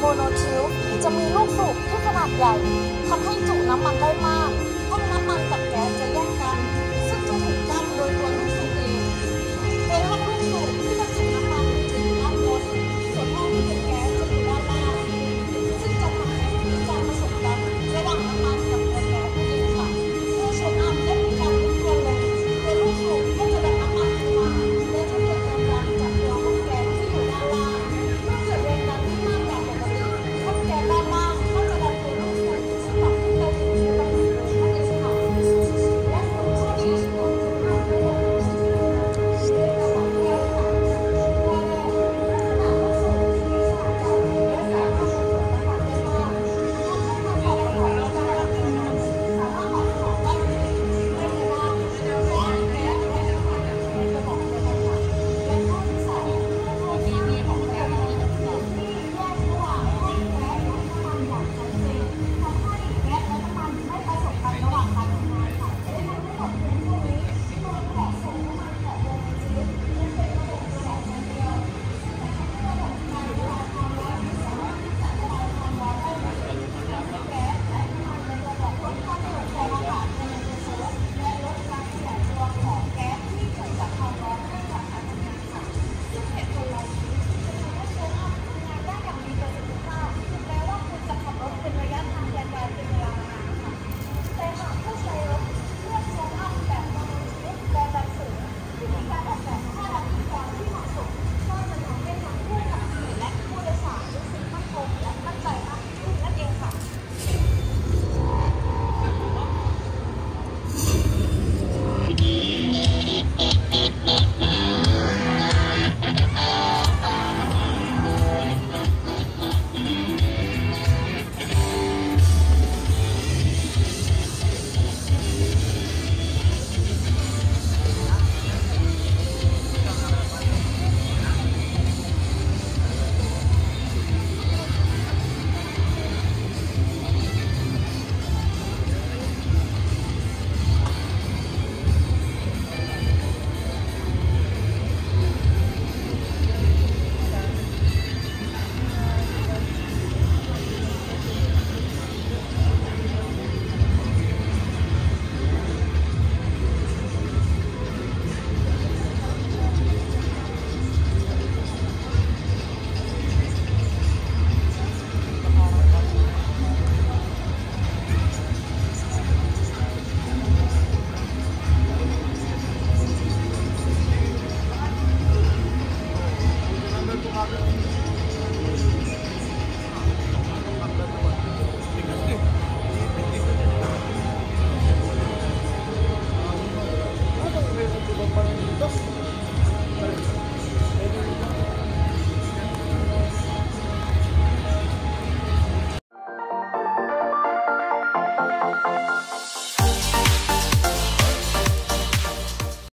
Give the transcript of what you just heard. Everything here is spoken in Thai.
โมโนทิลจะมีลูกสูบที่ขนาดใหญ่ทำให้จุน้ำมันได้มากห้งน้ำมันกับแก๊สจะแยกกัน